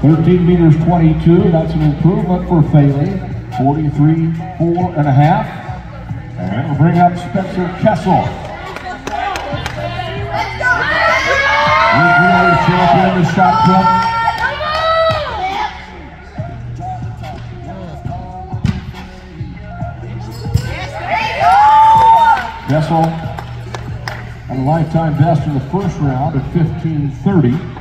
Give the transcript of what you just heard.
13 meters 22, that's an improvement for Faley. 43, four and a half. And we'll bring up Spencer Kessel. Relay champion, the shot put. Kessel a lifetime best in the first round at 15.30.